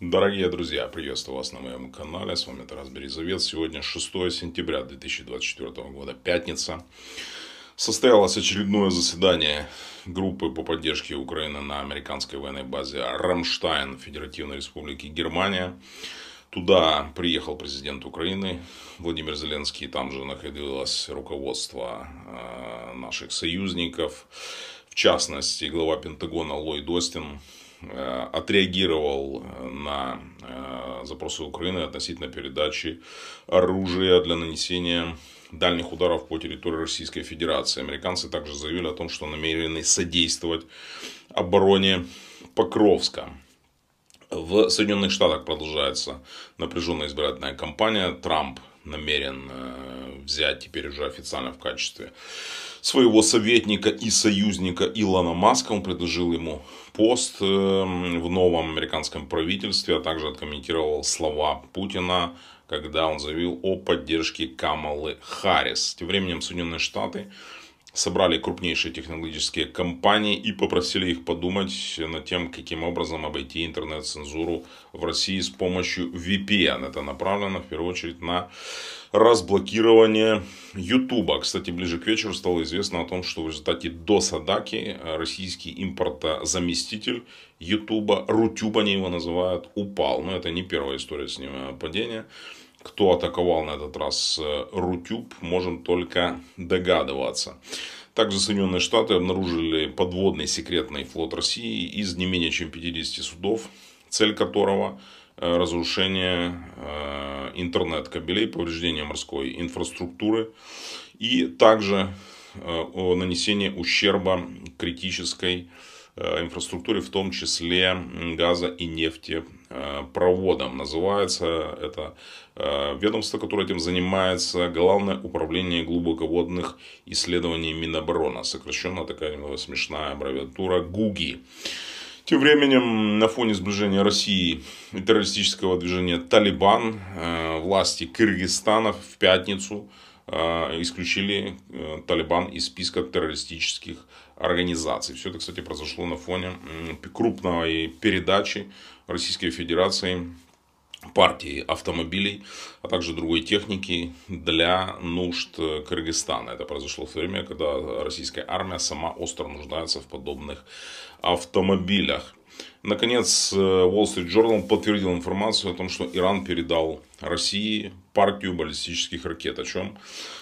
Дорогие друзья, приветствую вас на моем канале. С вами Тарас Березовец. Сегодня 6 сентября 2024 года, пятница. Состоялось очередное заседание группы по поддержке Украины на американской военной базе Рамштайн Федеративной Республики Германия. Туда приехал президент Украины Владимир Зеленский. Там же находилось руководство э, наших союзников. В частности, глава Пентагона Ллойд Остин отреагировал на э, запросы Украины относительно передачи оружия для нанесения дальних ударов по территории Российской Федерации. Американцы также заявили о том, что намерены содействовать обороне Покровска. В Соединенных Штатах продолжается напряженная избирательная кампания. Трамп намерен э, взять теперь уже официально в качестве своего советника и союзника Илона Маска. Он предложил ему пост эм, в новом американском правительстве, а также откомментировал слова Путина, когда он заявил о поддержке Камалы Харрис. Тем временем Соединенные Штаты собрали крупнейшие технологические компании и попросили их подумать над тем, каким образом обойти интернет-цензуру в России с помощью VPN. Это направлено в первую очередь на разблокирование YouTube. Кстати, ближе к вечеру стало известно о том, что в результате досадаки российский импортозаместитель YouTube, Рутюб они его называют, упал. Но это не первая история с ним а падения. Кто атаковал на этот раз э, Рутюб, можем только догадываться. Также Соединенные Штаты обнаружили подводный секретный флот России из не менее чем 50 судов, цель которого э, разрушение э, интернет-кабелей, повреждение морской инфраструктуры и также нанесение ущерба критической в том числе газа и нефтепроводам. Называется это Э, ведомство, которое этим занимается, Главное управление глубоководных исследований Минобороны. Сокращенно такая немного смешная аббревиатура ГУГИ. Тем временем, на фоне сближения России и террористического движения «Талибан», э, власти Кыргызстана в пятницу э, исключили Талибан из списка террористических организаций. Все это, кстати, произошло на фоне крупной передачи Российской Федерации партии автомобилей, а также другой техники для нужд Кыргызстана. Это произошло в то время, когда российская армия сама остро нуждается в подобных автомобилях. Наконец, Wall Street Journal подтвердил информацию о том, что Иран передал России партию баллистических ракет, о чем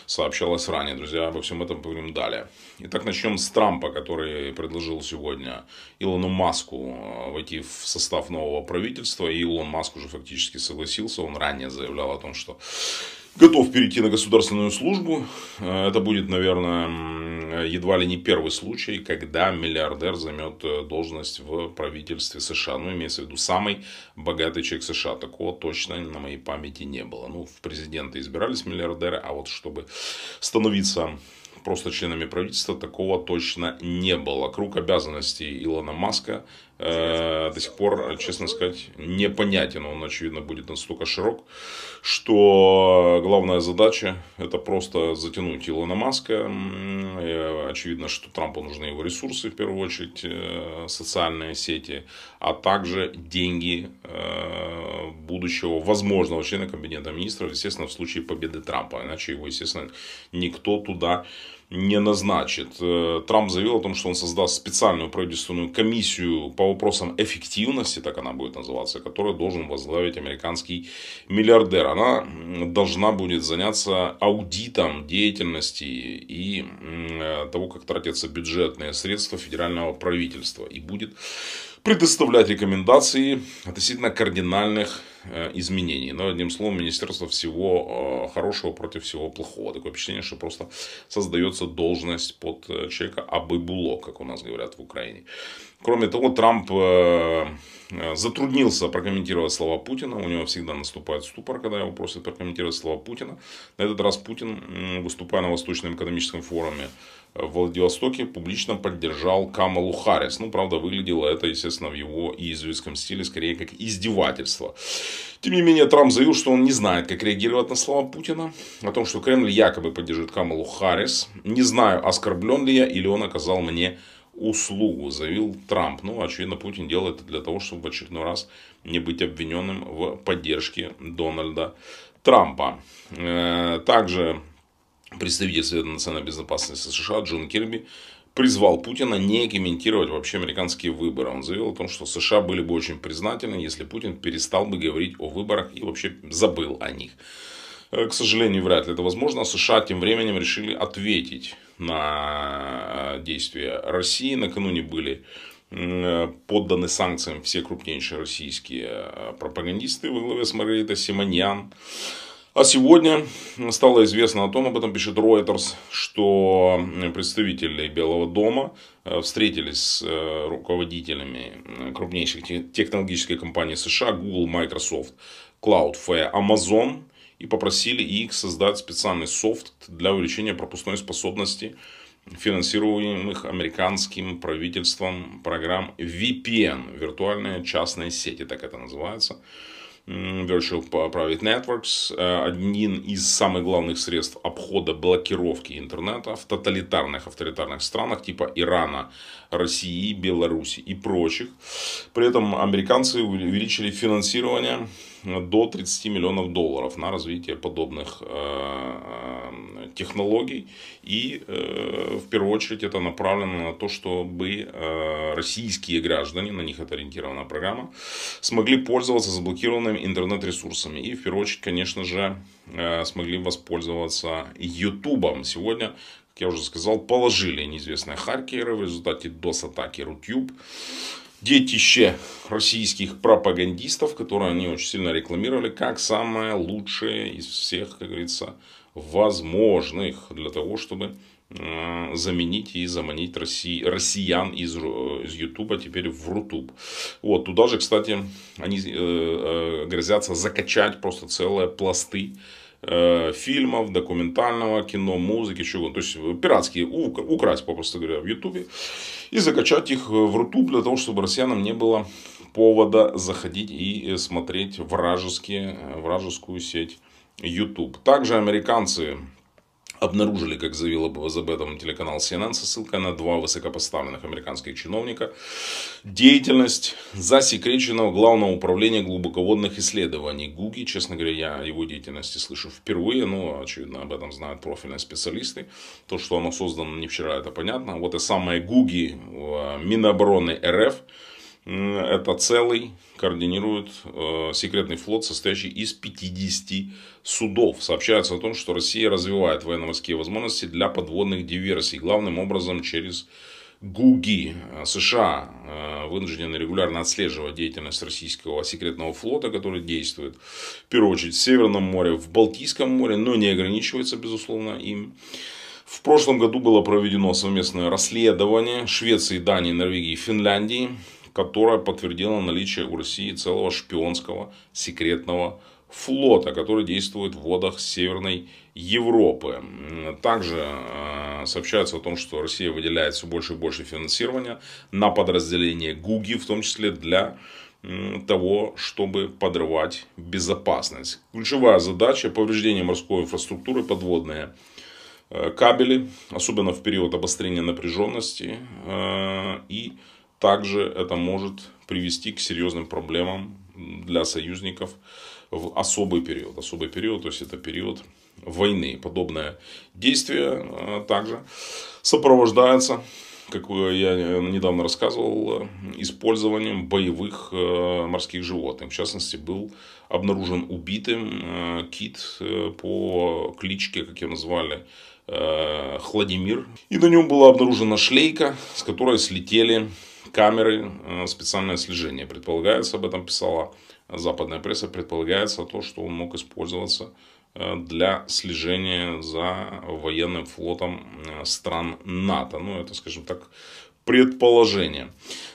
сообщалось ранее. Друзья, обо всем этом поговорим далее. Итак, начнем с Трампа, который предложил сегодня Илону Маску э, войти в состав нового правительства. И Илон Маск уже фактически согласился. Он ранее заявлял о том, что готов перейти на государственную службу. Э, это будет, наверное, едва ли не первый случай, когда миллиардер займет э, должность в правительстве США. Ну, имеется в виду самый богатый человек США. Такого точно на моей памяти не было. Ну, в президенты избирались миллиардеры, а вот чтобы становиться просто членами правительства такого точно не было. Круг обязанностей Илона Маска э, до сих пор, честно сказать, непонятен. Он, очевидно, будет настолько широк, что главная задача это просто затянуть Илона Маска. Очевидно, что Трампу нужны его ресурсы, в первую очередь, э, социальные сети, а также деньги э, будущего возможного члена кабинета министров, естественно, в случае победы Трампа. Иначе его, естественно, никто туда не назначит. Э, Трамп заявил о том, что он создаст специальную правительственную комиссию по вопросам эффективности, так она будет называться, которую должен возглавить американский миллиардер. Она должна будет заняться аудитом деятельности и э, того, как тратятся бюджетные средства федерального правительства. И будет предоставлять рекомендации относительно кардинальных изменений. Но, одним словом, министерство всего э, хорошего против всего плохого. Такое впечатление, что просто создается должность под э, человека абы-було, как у нас говорят в Украине. Кроме того, Трамп затруднился прокомментировать слова Путина. У него всегда наступает ступор, когда его просят прокомментировать слова Путина. На этот раз Путин, выступая на Восточном экономическом форуме, в Владивостоке публично поддержал Камалу Харрис. Ну, правда, выглядело это, естественно, в его иезуитском стиле скорее как издевательство. Тем не менее, Трамп заявил, что он не знает, как реагировать на слова Путина. О том, что Кремль якобы поддержит Камалу Харрис. Не знаю, оскорблен ли я или он оказал мне услугу, заявил Трамп. Ну, очевидно, Путин делает это для того, чтобы в очередной раз не быть обвиненным в поддержке Дональда Трампа. Э, также представитель Совета национальной безопасности США Джон Кирби призвал Путина не комментировать вообще американские выборы. Он заявил о том, что США были бы очень признательны, если Путин перестал бы говорить о выборах и вообще забыл о них. Э, к сожалению, вряд ли это возможно. США тем временем решили ответить на действия России. Накануне были подданы санкциям все крупнейшие российские э, пропагандисты во главе с Маргаритой Симоньян. А сегодня стало известно о том, об этом пишет Reuters, что представители Белого дома э, встретились с э, руководителями крупнейших технологических компаний США, Google, Microsoft, Cloudflare, Amazon, и попросили их создать специальный софт для увеличения пропускной способности финансируемых американским правительством программ VPN, виртуальные частные сети, так это называется. Virtual Private Networks, э, один из самых главных средств обхода блокировки интернета в тоталитарных, авторитарных странах типа Ирана, России, Беларуси и прочих. При этом американцы увеличили финансирование до 30 миллионов долларов на развитие подобных э, технологий. И э, в первую очередь это направлено на то, чтобы российские граждане, на них это ориентированная программа, смогли пользоваться заблокированными интернет-ресурсами. И в первую очередь, конечно же, смогли воспользоваться Ютубом. Сегодня как я уже сказал, положили неизвестные хакеры в результате DOS-атаки Рутюб детище российских пропагандистов, которые они очень сильно рекламировали, как самое лучшее из всех, как говорится, возможных для того, чтобы э, заменить и заманить России, россиян из, из Ютуба теперь в Рутуб. Вот, туда же, кстати, они э, э, грозятся закачать просто целые пласты Э, фильмов, документального кино, музыки, чего. То есть пиратские украсть, попросту говоря, в Ютубе и закачать их в Рутуб для того, чтобы россиянам не было повода заходить и смотреть вражеские, вражескую сеть YouTube. Также американцы обнаружили, как заявил об этом телеканал CNN со ссылкой на два высокопоставленных американских чиновника, деятельность засекреченного главного управления глубоководных исследований ГУГИ. Честно говоря, я его деятельности слышу впервые, но, очевидно, об этом знают профильные специалисты. То, что оно создано не вчера, это понятно. Вот и самое ГУГИ Минобороны РФ – это целый координирует э, секретный флот, состоящий из 50 судов. Сообщается о том, что Россия развивает военно-морские возможности для подводных диверсий, главным образом через ГУГИ. США э, вынуждены регулярно отслеживать деятельность российского секретного флота, который действует в первую очередь в Северном море, в Балтийском море, но не ограничивается, безусловно, им. В прошлом году было проведено совместное расследование Швеции, Дании, Норвегии и Финляндии которая подтвердила наличие у России целого шпионского секретного флота, который действует в водах Северной Европы. Также э, сообщается о том, что Россия выделяет все больше и больше финансирования на подразделение ГУГИ, в том числе для того, чтобы подрывать безопасность. Ключевая задача – повреждение морской инфраструктуры, подводные э, кабели, особенно в период обострения напряженности э, и также это может привести к серьезным проблемам для союзников в особый период. Особый период, то есть это период войны. Подобное действие э, также сопровождается, как я недавно рассказывал, использованием боевых э, морских животных. В частности, был обнаружен убитым э, кит по кличке, как его назвали, Хладимир. И на нем была обнаружена шлейка, с которой слетели камеры э, специальное слежение. Предполагается, об этом писала западная пресса, предполагается то, что он мог использоваться э, для слежения за военным флотом э, стран НАТО. Ну, это, скажем так, предположение.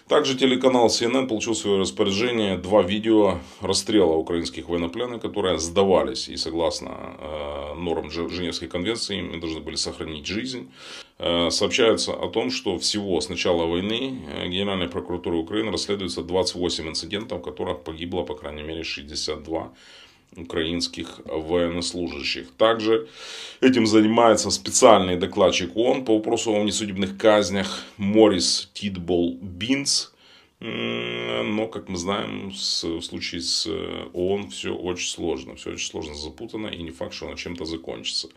Также телеканал CNN получил в свое распоряжение два видео расстрела украинских военнопленных, которые сдавались и согласно э, нормам Женевской конвенции им должны были сохранить жизнь. Э, сообщается о том, что всего с начала войны э, Генеральной прокуратурой Украины расследуется 28 инцидентов, в которых погибло по крайней мере 62 украинских военнослужащих. Также этим занимается специальный докладчик ООН по вопросу о внесудебных казнях Морис Титбол Бинс. Но, как мы знаем, в случае с ООН все очень сложно. Все очень сложно запутано и не факт, что оно чем-то закончится.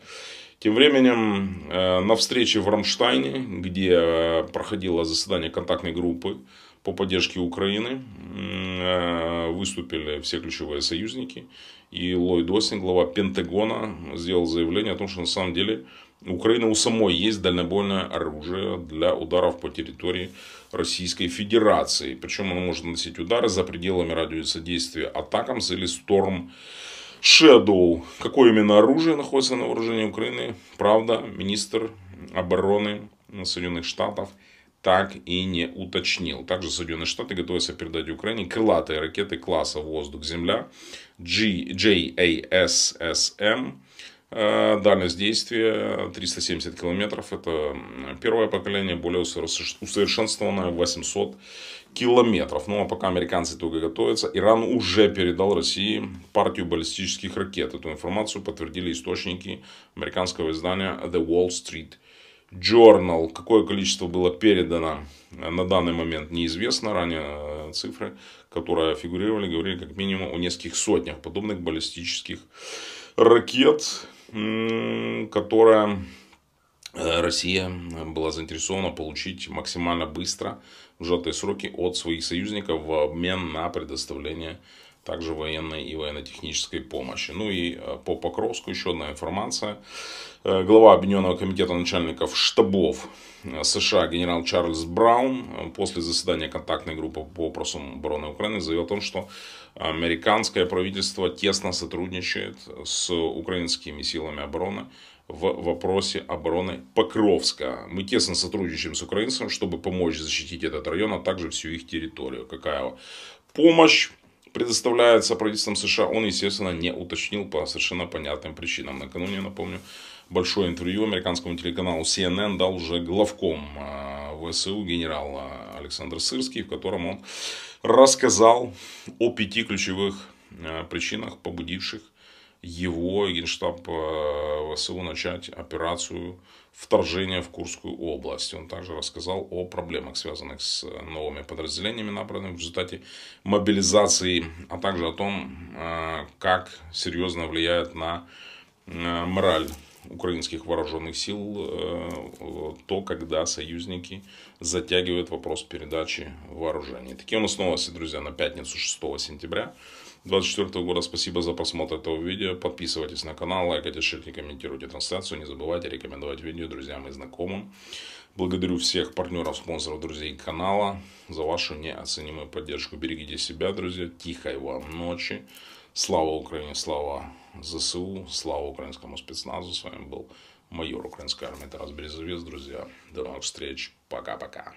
Тем временем э, на встрече в Рамштайне, где э, проходило заседание контактной группы по поддержке Украины, э, выступили все ключевые союзники. И Ллойд Остин, глава Пентагона, сделал заявление о том, что на самом деле Украина у самой есть дальнобойное оружие для ударов по территории Российской Федерации. Причем оно может наносить удары за пределами радиуса действия Атакамс или Storm Shadow. Какое именно оружие находится на вооружении Украины, правда, министр обороны Соединенных Штатов так и не уточнил. Также Соединенные Штаты готовятся передать Украине крылатые ракеты класса воздух-земля JASSM Э, дальность действия 370 километров. Это первое поколение, более усовершенствованное 800 километров. Ну а пока американцы только готовятся, Иран уже передал России партию баллистических ракет. Эту информацию подтвердили источники американского издания The Wall Street Journal. Какое количество было передано на данный момент неизвестно. Ранее э, цифры, которые фигурировали, говорили как минимум о нескольких сотнях подобных баллистических ракет которая э, Россия была заинтересована получить максимально быстро в сжатые сроки от своих союзников в обмен на предоставление также военной и военно-технической помощи. Ну и э, по Покровску еще одна информация. Э, глава Объединенного комитета начальников штабов США генерал Чарльз Браун после заседания контактной группы по вопросам обороны Украины заявил о том, что американское правительство тесно сотрудничает с украинскими силами обороны в вопросе обороны Покровска. Мы тесно сотрудничаем с украинцами, чтобы помочь защитить этот район, а также всю их территорию. Какая помощь предоставляется правительством США, он, естественно, не уточнил по совершенно понятным причинам. Накануне, напомню, большое интервью американскому телеканалу CNN дал уже главком а, ВСУ генерал а, Александр Сырский, в котором он рассказал о пяти ключевых а, причинах, побудивших его Генштаб ВСУ начать операцию вторжения в Курскую область. Он также рассказал о проблемах, связанных с новыми подразделениями, набранными в результате мобилизации, а также о том, как серьезно влияет на мораль украинских вооруженных сил э, то, когда союзники затягивают вопрос передачи вооружений. Такие у нас новости, друзья, на пятницу 6 сентября 2024 года. Спасибо за просмотр этого видео. Подписывайтесь на канал, лайкайте, шерите, комментируйте трансляцию. Не забывайте рекомендовать видео друзьям и знакомым. Благодарю всех партнеров, спонсоров, друзей канала за вашу неоценимую поддержку. Берегите себя, друзья. Тихой вам ночи. Слава Украине, слава ЗСУ, слава украинскому спецназу. С вами был майор украинской армии Тарас Березовец. Друзья, до новых встреч. Пока-пока.